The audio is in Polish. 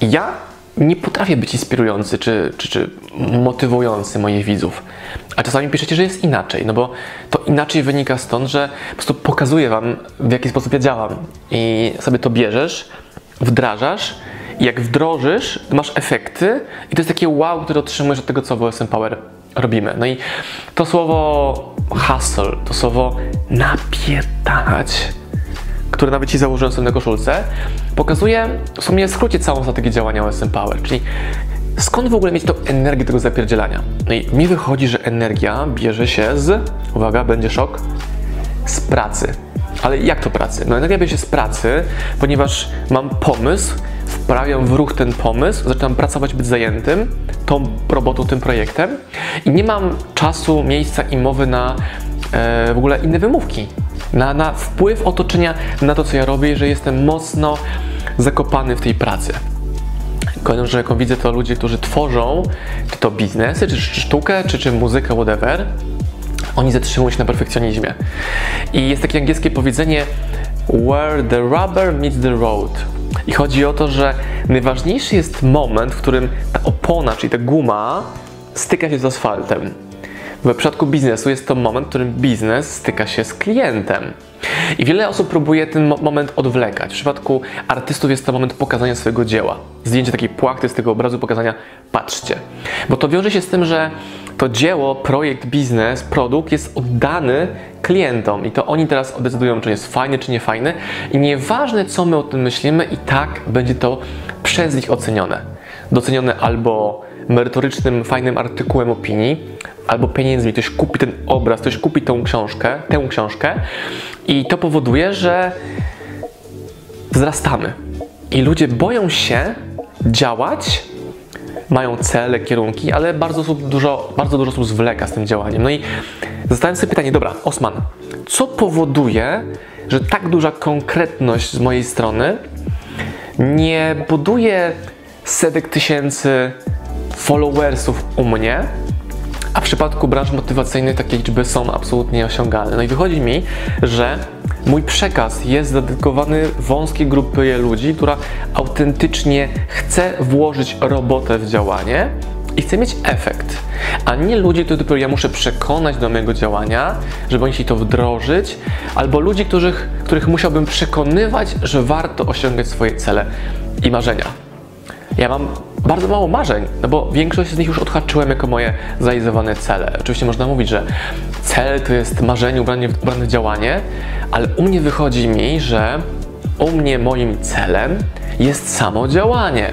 Ja nie potrafię być inspirujący czy, czy, czy motywujący moich widzów. A czasami piszecie, że jest inaczej, no bo to inaczej wynika stąd, że po prostu pokazuję Wam, w jaki sposób ja działam. I sobie to bierzesz, wdrażasz i jak wdrożysz, masz efekty i to jest takie wow, które otrzymujesz od tego, co w OSM Power robimy. No i to słowo hustle, to słowo napierdalać, które nawet Ci założyłem sobie na koszulce, pokazuje w sumie w skrócie całą strategię działania OSM Power, czyli skąd w ogóle mieć tą energię tego zapierdzielania. No i mi wychodzi, że energia bierze się z, uwaga, będzie szok, z pracy. Ale jak to pracy? No energia bierze się z pracy, ponieważ mam pomysł, wprawiam w ruch ten pomysł, zaczynam pracować, być zajętym tą robotą, tym projektem i nie mam czasu, miejsca i mowy na e, w ogóle inne wymówki, na, na wpływ otoczenia na to, co ja robię, że jestem mocno zakopany w tej pracy. Kolejną rzeczą, jaką widzę, to ludzie, którzy tworzą, czy to biznesy, czy, czy sztukę, czy, czy muzykę, whatever, oni zatrzymują się na perfekcjonizmie. I jest takie angielskie powiedzenie where the rubber meets the road. I chodzi o to, że najważniejszy jest moment, w którym ta opona, czyli ta guma, styka się z asfaltem. W przypadku biznesu jest to moment, w którym biznes styka się z klientem. I wiele osób próbuje ten mo moment odwlekać. W przypadku artystów jest to moment pokazania swojego dzieła. Zdjęcie takiej płachty z tego obrazu, pokazania, patrzcie. Bo to wiąże się z tym, że to dzieło, projekt, biznes, produkt jest oddany klientom i to oni teraz decydują, czy jest fajny, czy nie fajny. I nieważne, co my o tym myślimy, i tak będzie to przez nich ocenione. Docenione albo merytorycznym, fajnym artykułem opinii, albo pieniędzmi. Ktoś kupi ten obraz, ktoś kupi tą książkę, tę książkę i to powoduje, że wzrastamy. I ludzie boją się działać, mają cele, kierunki, ale bardzo, dużo, bardzo dużo osób zwleka z tym działaniem. No i zastanawiam sobie pytanie, dobra, Osman, co powoduje, że tak duża konkretność z mojej strony nie buduje setek tysięcy followersów u mnie, a w przypadku branż motywacyjnych takie liczby są absolutnie nieosiągalne. No i wychodzi mi, że mój przekaz jest dedykowany wąskiej grupie ludzi, która autentycznie chce włożyć robotę w działanie i chce mieć efekt, a nie ludzi, których dopiero ja muszę przekonać do mojego działania, żeby oni się to wdrożyć, albo ludzi, których, których musiałbym przekonywać, że warto osiągać swoje cele i marzenia. Ja mam bardzo mało marzeń, no bo większość z nich już odhaczyłem jako moje zrealizowane cele. Oczywiście można mówić, że cel to jest marzenie ubrane ubrane w działanie, ale u mnie wychodzi mi, że u mnie moim celem jest samo działanie.